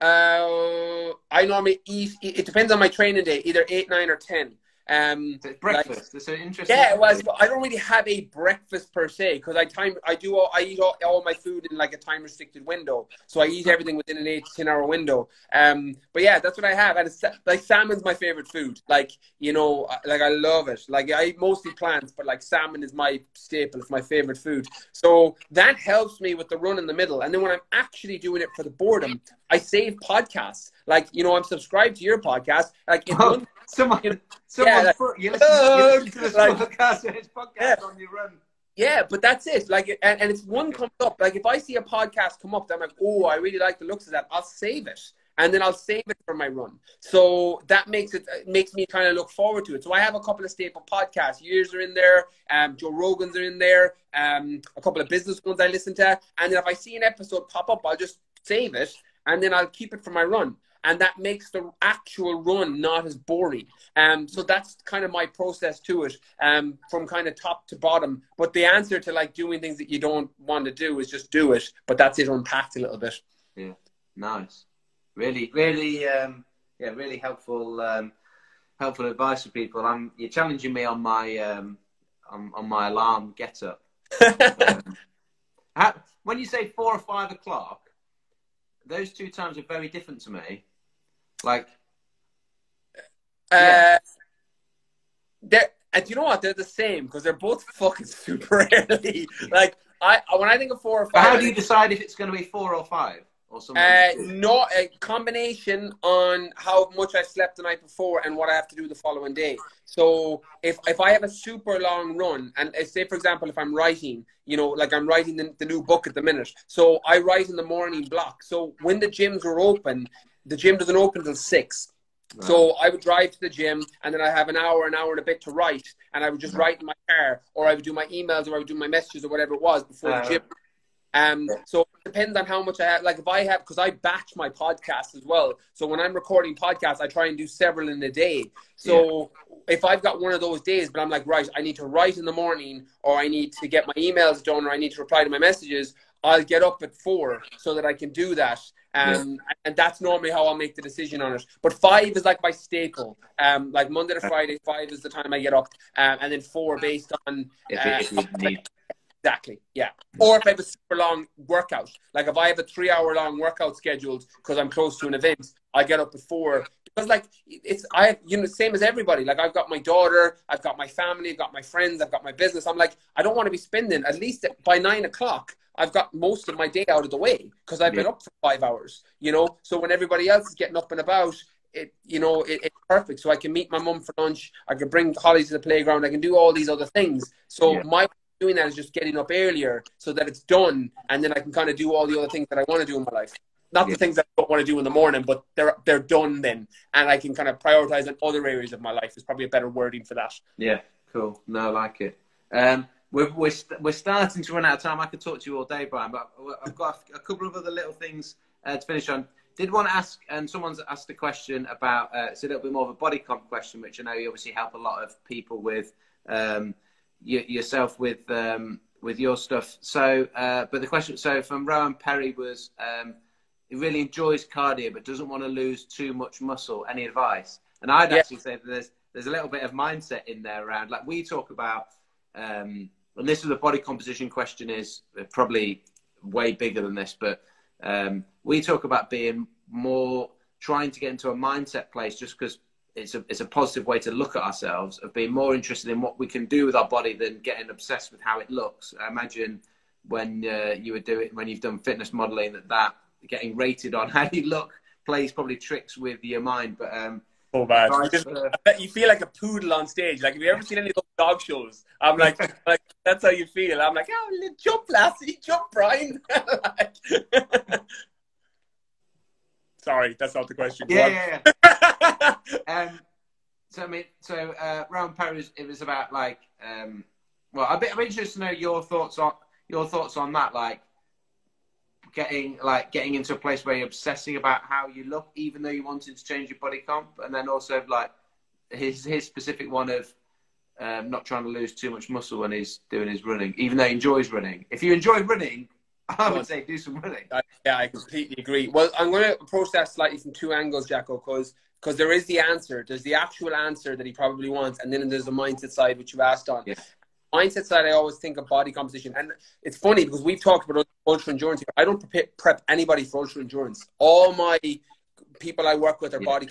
Uh, I normally eat. It depends on my training day, either eight, nine, or ten. Um, it's breakfast. it's an interesting. yeah, well, I don't really have a breakfast per se because I time I do all, I eat all, all my food in like a time restricted window, so I eat everything within an eight to ten hour window. Um, but yeah, that's what I have, and it's like salmon's my favorite food. Like you know, like I love it. Like I eat mostly plants, but like salmon is my staple. It's my favorite food. So that helps me with the run in the middle, and then when I'm actually doing it for the boredom, I save podcasts. Like you know, I'm subscribed to your podcast. Like in Oh, one someone, Yeah, someone's like- put, you, listen, you listen to this like- podcast it's podcast Yeah. on your run. Yeah, but that's it. Like, and, and it's one comes up. Like, if I see a podcast come up, I'm like, oh, I really like the looks of that. I'll save it, and then I'll save it for my run. So that makes it it makes me kind of look forward to it. So I have a couple of staple podcasts. Yours are in there. Um, Joe Rogan's are in there. Um, a couple of business ones I listen to, and then if I see an episode pop up, I'll just save it, and then I'll keep it for my run. And that makes the actual run not as boring. Um, so that's kind of my process to it, um, from kind of top to bottom. But the answer to like doing things that you don't want to do is just do it. But that's it unpacked a little bit. Yeah, nice. Really, really, um, yeah, really helpful, um, helpful advice for people. I'm you're challenging me on my um, on, on my alarm get up. (laughs) Um, how, when you say four or five o'clock, those two times are very different to me. Like, Yeah. Uh, there, and you know what? They're the same because they're both fucking super (laughs) early. like I, when I think of four or five, how do you decide if it's going to be four or five? Or something? Uh, not a combination on how much I slept the night before and what I have to do the following day. So if if I have a super long run, and uh, say for example, if I'm writing, you know, like I'm writing the, the new book at the minute, so I write in the morning block. So when the gyms are open, the gym doesn't open till six. Right. So I would drive to the gym and then I have an hour, an hour and a bit to write, and I would just write in my car, or I would do my emails, or I would do my messages, or whatever it was before uh, the gym. Um, so it depends on how much I have. Like if I have, because I batch my podcast as well. So when I'm recording podcasts, I try and do several in a day. So yeah. if I've got one of those days, but I'm like, right, I need to write in the morning, or I need to get my emails done, or I need to reply to my messages. I'll get up at four so that I can do that. Um, yeah. And that's normally how I'll make the decision on it. But five is like my staple. Um, like Monday to Friday, five is the time I get up, um, and then four based on. If, uh, if Exactly. Yeah. Or if I have a super long workout, like if I have a three hour long workout scheduled because I'm close to an event, I get up before because like it's I you know same as everybody. Like I've got my daughter, I've got my family, I've got my friends, I've got my business. I'm like I don't want to be spending at least by nine o'clock. I've got most of my day out of the way because I've been up for five hours. You know, so when everybody else is getting up and about, it you know it, it's perfect. So I can meet my mum for lunch. I can bring Holly to the playground. I can do all these other things. So yeah. my doing that is just getting up earlier so that it's done, and then I can kind of do all the other things that I want to do in my life. Not yeah. the things that I don't want to do in the morning, but they're they're done then, and I can kind of prioritize in other areas of my life. Is probably a better wording for that. Yeah, cool. No, I like it. Um, we're, we're, we're starting to run out of time. I could talk to you all day, Brian, but I've got a couple of other little things uh, to finish on. Did want to ask, and someone's asked a question about, uh, it's a little bit more of a body comp question, which I know you obviously help a lot of people with. Um, yourself with um, with your stuff. So, uh, but the question, so from Rowan Perry was, um, he really enjoys cardio but doesn't want to lose too much muscle. Any advice? And I'd yeah. actually say that there's there's a little bit of mindset in there around like we talk about. Um, and this is the body composition question is probably way bigger than this, but um, we talk about being more trying to get into a mindset place just because it's a it's a positive way to look at ourselves of being more interested in what we can do with our body than getting obsessed with how it looks. I imagine when uh, you were doing when you've done fitness modeling that that getting rated on (laughs) how you look plays probably tricks with your mind. But um, so bad. You, just, uh, you feel like a poodle on stage. Like, have you ever seen any of those dog shows? I'm like, (laughs) like that's how you feel. I'm like, oh, jump, lassie, jump, Brian. (laughs) like, Sorry, that's not the question. Yeah, yeah, yeah. (laughs) um, so I mean, so uh, Rowan Perry, it was about like, um, well, I'd be, I'm interested to know your thoughts on your thoughts on that, like getting like getting into a place where you're obsessing about how you look, even though you wanted to change your body comp, and then also like his his specific one of um, not trying to lose too much muscle when he's doing his running, even though he enjoys running. If you enjoy running, I would say do some running. yeah, I completely agree. Well, I'm going to approach that slightly from two angles, Jacko, because because there is the answer. There's the actual answer that he probably wants, and then there's the mindset side, which you asked on. Yeah. Mindset side, I always think of body composition, and it's funny because we've talked about ultra endurance. I don't prep anybody for ultra endurance. All my people I work with are yeah. body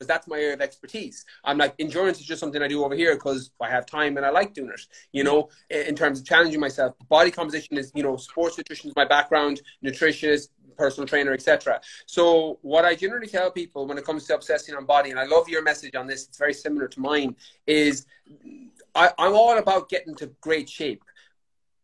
because that's my area of expertise. I'm like, endurance is just something I do over here because I have time and I like doing it, you know, in terms of challenging myself. Body composition is, you know, sports nutrition is my background, nutritionist, personal trainer, etc. So what I generally tell people when it comes to obsessing on body, and I love your message on this, it's very similar to mine, is I, I'm all about getting to great shape.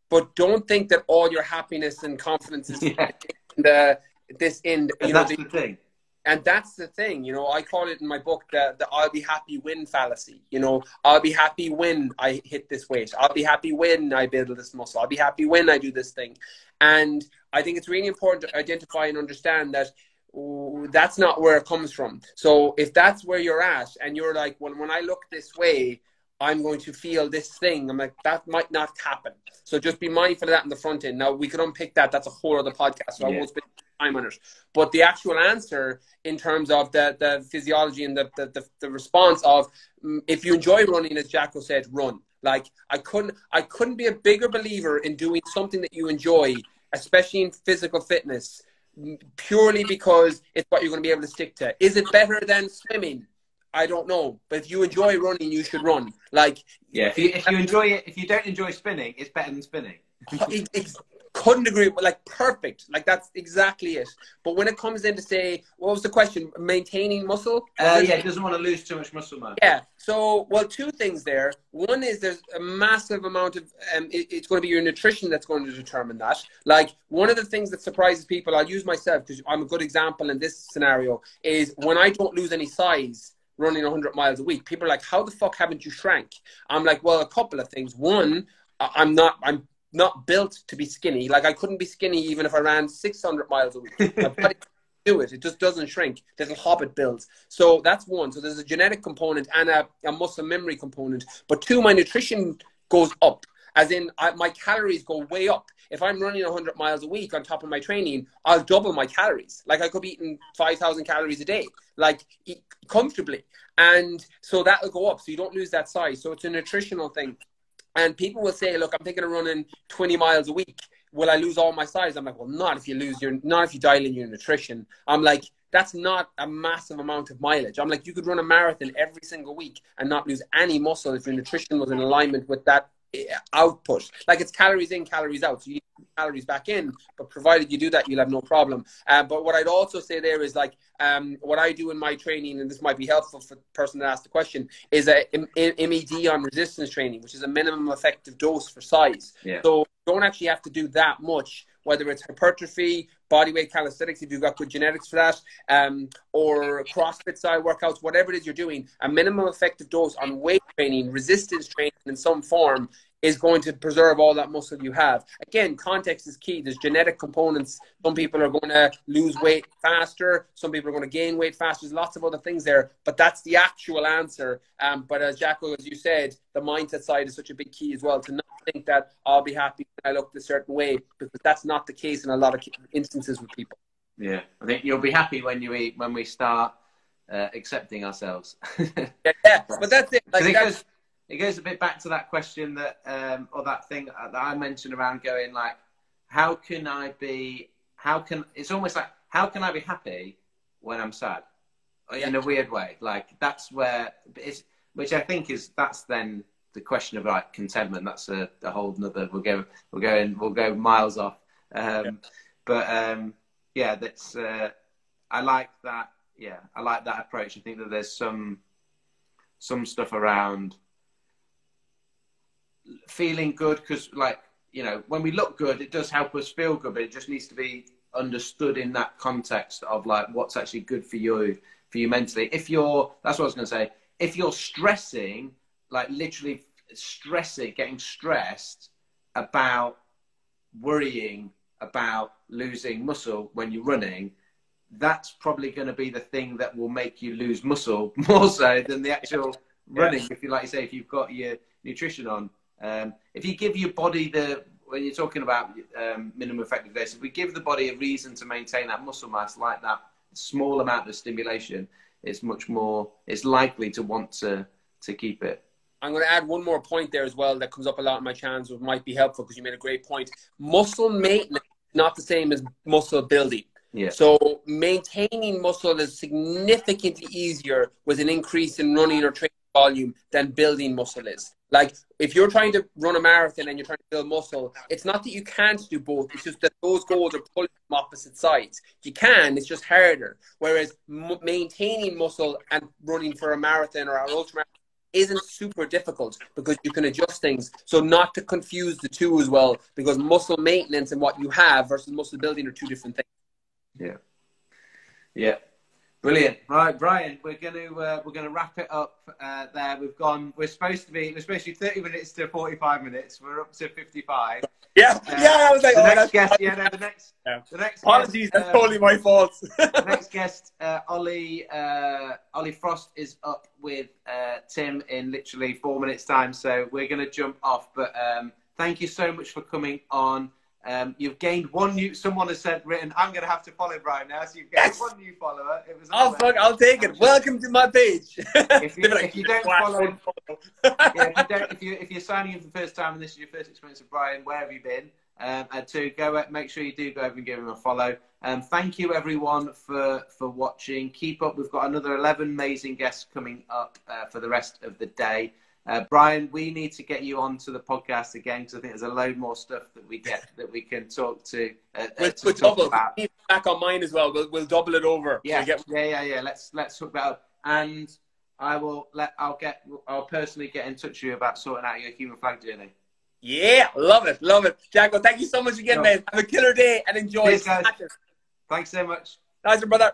But don't think that all your happiness and confidence is (laughs) yeah. in the, this end. You know, the, the thing and that's the thing you know i call it in my book the, the i'll be happy when fallacy you know i'll be happy when i hit this weight i'll be happy when i build this muscle i'll be happy when i do this thing and i think it's really important to identify and understand that ooh, that's not where it comes from so if that's where you're at and you're like well when i look this way I'm going to feel this thing. I'm like, that might not happen. So just be mindful of that in the front end. Now we could unpick that. That's a whole other podcast. So yeah. I won't spend time on it. But the actual answer in terms of the, the physiology and the, the, the, the response of mm, if you enjoy running, as Jacko said, run. Like I couldn't I couldn't be a bigger believer in doing something that you enjoy, especially in physical fitness, purely because it's what you're going to be able to stick to. Is it better than swimming? I don't know. But if you enjoy running, you should run. Like, yeah, if you, if you enjoy it, if you don't enjoy spinning, it's better than spinning. (laughs) couldn't agree. with Like perfect. Like that's exactly it. But when it comes in to say, what was the question? Maintaining muscle? Uh, yeah, he doesn't want to lose too much muscle mass. Yeah. So, well, two things there. One is there's a massive amount of, um, it, it's going to be your nutrition that's going to determine that. Like one of the things that surprises people, I'll use myself because I'm a good example in this scenario, is when I don't lose any size running 100 miles a week. People are like, how the fuck haven't you shrank? I'm like, well, a couple of things. One, I'm not, I'm not built to be skinny. Like I couldn't be skinny even if I ran 600 miles a week. (laughs) My body do it. It just doesn't shrink. Little hobbit builds. So that's one. So there's a genetic component and a, a muscle memory component. But two, my nutrition goes up. As in, I, my calories go way up. If I'm running 100 miles a week on top of my training, I'll double my calories. Like I could be eating 5,000 calories a day, like comfortably. And so that'll go up. So you don't lose that size. So it's a nutritional thing. And people will say, look, I'm thinking of running 20 miles a week. Will I lose all my size? I'm like, well, not if you lose your, not if you dial in your nutrition. I'm like, that's not a massive amount of mileage. I'm like, you could run a marathon every single week and not lose any muscle if your nutrition was in alignment with that output. Like it's calories in, calories out. So you calories back in, but provided you do that, you'll have no problem. Uh, but what I'd also say there is like um, what I do in my training, and this might be helpful for the person that asked the question, is a MED on resistance training, which is a minimum effective dose for size. Yeah. So you don't actually have to do that much, whether it's hypertrophy, bodyweight calisthenics, if you've got good genetics for that, um, or CrossFit style workouts, whatever it is you're doing, a minimum effective dose on weight training, resistance training in some form is going to preserve all that muscle you have. Again, context is key. There's genetic components. Some people are going to lose weight faster. Some people are going to gain weight faster. There's lots of other things there, but that's the actual answer. Um, but as Jacko, as you said, the mindset side is such a big key as well to not think that I'll be happy when I look a certain way because that's not the case in a lot of instances with people. Yeah, I think you'll be happy when you eat when we start uh, accepting ourselves. (laughs) yeah, yeah, but that's it. Like, that's, it goes a bit back to that question that um, or that thing that I mentioned around going like, how can I be? How can it's almost like how can I be happy when I'm sad? In a weird way, like that's where it's which I think is that's then the question of like contentment. That's a, a whole another. We'll go we'll go in, we'll go miles off. Um, yeah. But um, yeah, that's uh, I like that. Yeah, I like that approach. I think that there's some some stuff around feeling good because like you know when we look good it does help us feel good but it just needs to be understood in that context of like what's actually good for you for you mentally. If you're that's what i was going to say if you're stressing like literally stressing getting stressed about worrying about losing muscle when you're running that's probably going to be the thing that will make you lose muscle (laughs) more so than the actual (laughs) running if you like you say if you've got your nutrition on um, if you give your body the when you're talking about um, minimum effective dose, if we give the body a reason to maintain that muscle mass, like that small amount of stimulation, it's much more. It's likely to want to to keep it. I'm going to add one more point there as well that comes up a lot in my channels, which might be helpful because you made a great point. Muscle maintenance is not the same as muscle building. Yeah. So maintaining muscle is significantly easier with an increase in running or training volume than building muscle is. Like if you're trying to run a marathon and you're trying to build muscle, it's not that you can't do both. It's just that those goals are pulling from opposite sides. You can, it's just harder. Whereas m- maintaining muscle and running for a marathon or an ultra isn't super difficult because you can adjust things. So not to confuse the two as well, because muscle maintenance and what you have versus muscle building are two different things. Yeah. Yeah. Brilliant. Right, Brian, we're going to uh, we're going to wrap it up uh, there. We've gone. We're supposed to be. We're supposed to be thirty minutes to forty-five minutes. We're up to fifty-five. Yeah, uh, yeah. I was like, the oh, next guest. Yeah, no, the next. Yeah. The next. Apologies. Guest, that's um, totally my fault. (laughs) the next guest, uh, Ollie uh, Ollie Frost, is up with uh, Tim in literally four minutes' time. So we're going to jump off. But um, thank you so much for coming on. Um, you've gained one new. Someone has said, "Written, I'm going to have to follow Brian now." So you've gained yes. one new follower. It was. Oh fuck! I'll take it. Welcome to my page. if, you, if you don't (laughs) follow, yeah, if you don't, if you if you're signing in for the first time and this is your first experience of Brian, where have you been? Um, and to go, make sure you do go over and give him a follow. Um, thank you everyone for for watching. Keep up. We've got another eleven amazing guests coming up uh, for the rest of the day. Uh, Brian, we need to get you onto the podcast again because I think there's a load more stuff that we get that we can talk to. Uh, we'll, to we'll talk double about. back on mine as well. We'll, we'll double it over. Yeah, get- yeah, yeah, yeah. Let's let's talk about and I will let I'll get I'll personally get in touch with you about sorting out your human flag journey. yeah, love it, love it. Jacko, thank you so much again, No. mate. Have a killer day and enjoy. Cheers, guys. Thanks so much. Nice, brother.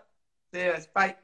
See you. Bye.